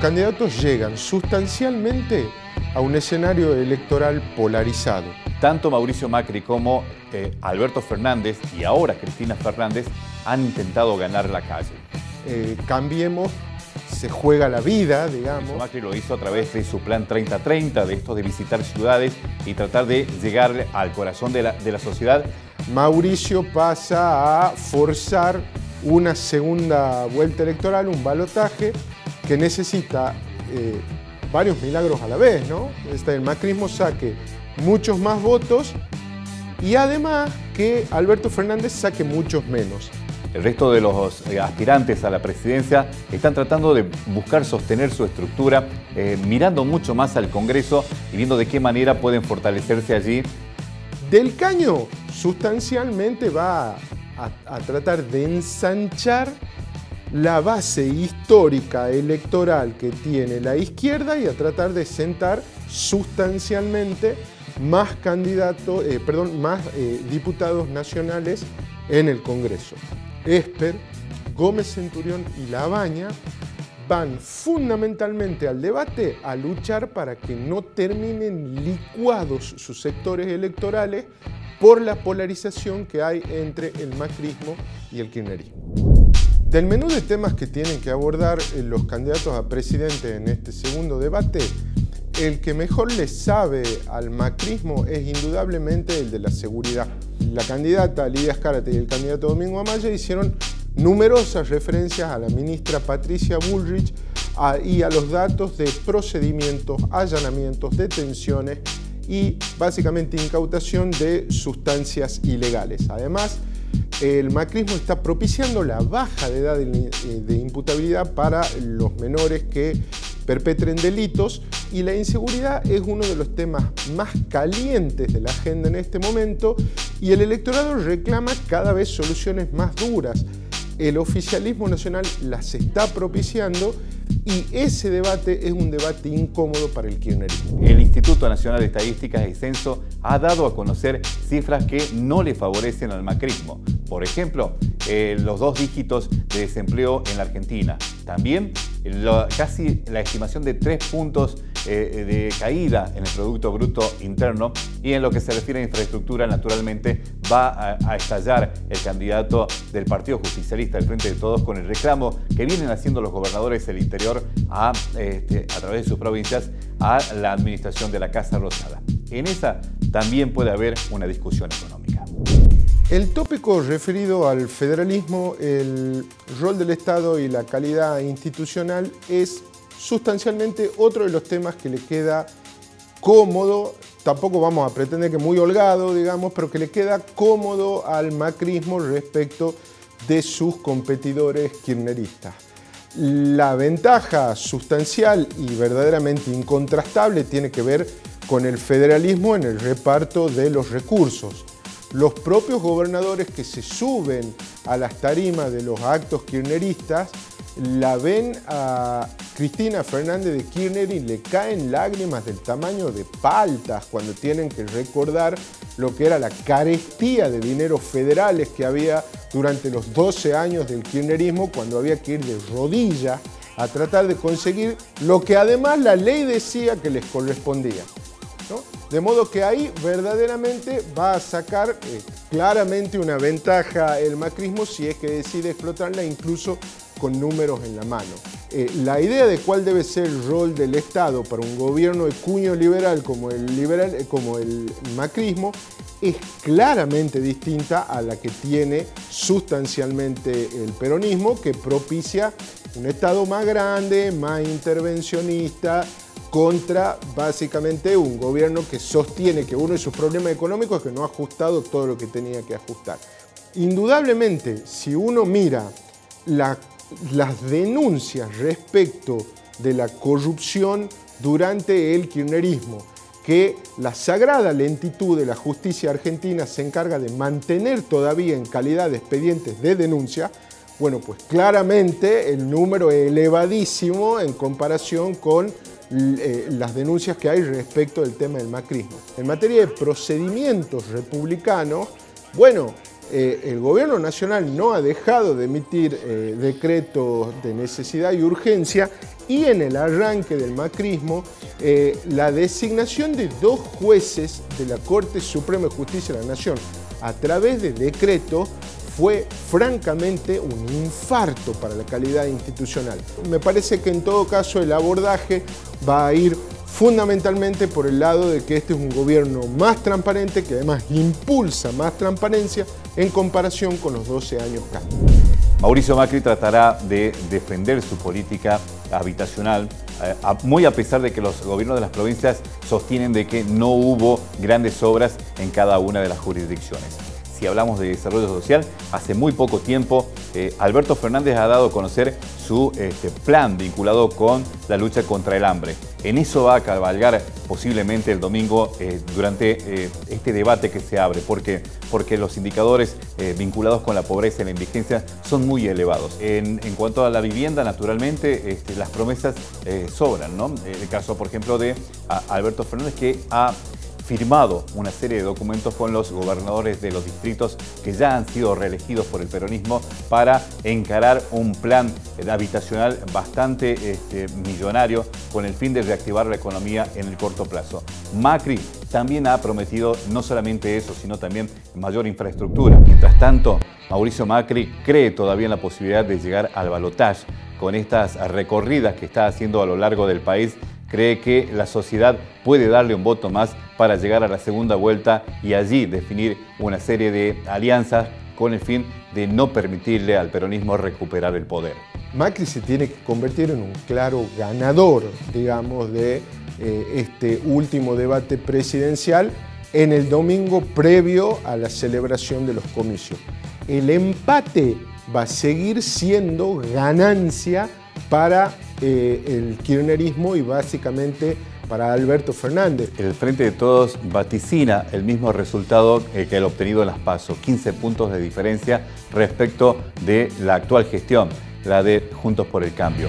candidatos llegan sustancialmente a un escenario electoral polarizado. Tanto Mauricio Macri como eh, Alberto Fernández y ahora Cristina Fernández han intentado ganar la calle. Eh, cambiemos, se juega la vida, digamos. Macri lo hizo a través de su plan 3030, de esto de visitar ciudades y tratar de llegar al corazón de la, de la sociedad. Mauricio pasa a forzar una segunda vuelta electoral, un balotaje que necesita eh, varios milagros a la vez, ¿no? Este, el macrismo saque muchos más votos y además que Alberto Fernández saque muchos menos. El resto de los eh, aspirantes a la presidencia están tratando de buscar sostener su estructura, eh, mirando mucho más al Congreso y viendo de qué manera pueden fortalecerse allí. Del Caño sustancialmente va a, a tratar de ensanchar la base histórica electoral que tiene la izquierda y a tratar de sentar sustancialmente más candidatos, eh, perdón, más eh, diputados nacionales en el Congreso. Esper, Gómez Centurión y Labaña van fundamentalmente al debate a luchar para que no terminen licuados sus sectores electorales por la polarización que hay entre el macrismo y el kirchnerismo. Del menú de temas que tienen que abordar eh, los candidatos a presidente en este segundo debate, el que mejor le sabe al macrismo es indudablemente el de la seguridad. La candidata Lidia Escárate y el candidato Domingo Amaya hicieron numerosas referencias a la ministra Patricia Bullrich y a los datos de procedimientos, allanamientos, detenciones y básicamente incautación de sustancias ilegales. Además, el macrismo está propiciando la baja de edad de imputabilidad para los menores que perpetren delitos y la inseguridad es uno de los temas más calientes de la agenda en este momento y el electorado reclama cada vez soluciones más duras. El oficialismo nacional las está propiciando y ese debate es un debate incómodo para el kirchnerismo. El Instituto Nacional de Estadísticas y Censo ha dado a conocer cifras que no le favorecen al macrismo. Por ejemplo, eh, los dos dígitos de desempleo en la Argentina. También casi la estimación de tres puntos eh, de caída en el Producto Bruto Interno y en lo que se refiere a infraestructura, naturalmente va a, estallar el candidato del Partido Justicialista del Frente de Todos con el reclamo que vienen haciendo los gobernadores del interior a, este, a través de sus provincias a la administración de la Casa Rosada. En esa también puede haber una discusión económica. El tópico referido al federalismo, el rol del Estado y la calidad institucional es sustancialmente otro de los temas que le queda cómodo, tampoco vamos a pretender que muy holgado, digamos, pero que le queda cómodo al macrismo respecto de sus competidores kirchneristas. La ventaja sustancial y verdaderamente incontrastable tiene que ver con el federalismo en el reparto de los recursos. Los propios gobernadores que se suben a las tarimas de los actos kirchneristas la ven a Cristina Fernández de Kirchner y le caen lágrimas del tamaño de paltas cuando tienen que recordar lo que era la carestía de dineros federales que había durante los 12 años del kirchnerismo cuando había que ir de rodillas a tratar de conseguir lo que además la ley decía que les correspondía. De modo que ahí verdaderamente va a sacar eh, claramente una ventaja el macrismo si es que decide explotarla incluso con números en la mano. Eh, la idea de cuál debe ser el rol del Estado para un gobierno de cuño liberal como el, liberal, eh, como el macrismo es claramente distinta a la que tiene sustancialmente el peronismo, que propicia un Estado más grande, más intervencionista, contra básicamente un gobierno que sostiene que uno de sus problemas económicos es que no ha ajustado todo lo que tenía que ajustar. Indudablemente, si uno mira la las denuncias respecto de la corrupción durante el kirchnerismo, que la sagrada lentitud de la justicia argentina se encarga de mantener todavía en calidad de expedientes de denuncia, bueno, pues claramente el número es elevadísimo en comparación con eh, las denuncias que hay respecto del tema del macrismo. En materia de procedimientos republicanos, bueno, eh, el gobierno nacional no ha dejado de emitir eh, decretos de necesidad y urgencia y en el arranque del macrismo, la designación de dos jueces de la Corte Suprema de Justicia de la Nación a través de decreto fue francamente un infarto para la calidad institucional. Me parece que en todo caso el abordaje va a ir fundamentalmente por el lado de que este es un gobierno más transparente, que además impulsa más transparencia en comparación con los 12 años acá. Mauricio Macri tratará de defender su política habitacional, eh, muy a pesar de que los gobiernos de las provincias sostienen de que no hubo grandes obras en cada una de las jurisdicciones si hablamos de desarrollo social, hace muy poco tiempo eh, Alberto Fernández ha dado a conocer su este, plan vinculado con la lucha contra el hambre. En eso va a cabalgar posiblemente el domingo eh, durante eh, este debate que se abre. ¿Por? Porque los indicadores vinculados con la pobreza y la indigencia son muy elevados. En, cuanto a la vivienda, naturalmente, este, las promesas sobran. ¿no? El caso, por ejemplo, de Alberto Fernández, que ha firmado una serie de documentos con los gobernadores de los distritos que ya han sido reelegidos por el peronismo para encarar un plan habitacional bastante este, millonario con el fin de reactivar la economía en el corto plazo. Macri también ha prometido no solamente eso, sino también mayor infraestructura. Mientras tanto, Mauricio Macri cree todavía en la posibilidad de llegar al balotaje con estas recorridas que está haciendo a lo largo del país cree que la sociedad puede darle un voto más para llegar a la segunda vuelta y allí definir una serie de alianzas con el fin de no permitirle al peronismo recuperar el poder. Macri se tiene que convertir en un claro ganador, digamos, de eh, este último debate presidencial en el domingo previo a la celebración de los comicios. El empate va a seguir siendo ganancia para eh, el kirchnerismo y básicamente para Alberto Fernández. El Frente de Todos vaticina el mismo resultado eh, que el obtenido en las PASO, 15 puntos de diferencia respecto de la actual gestión, la de Juntos por el Cambio.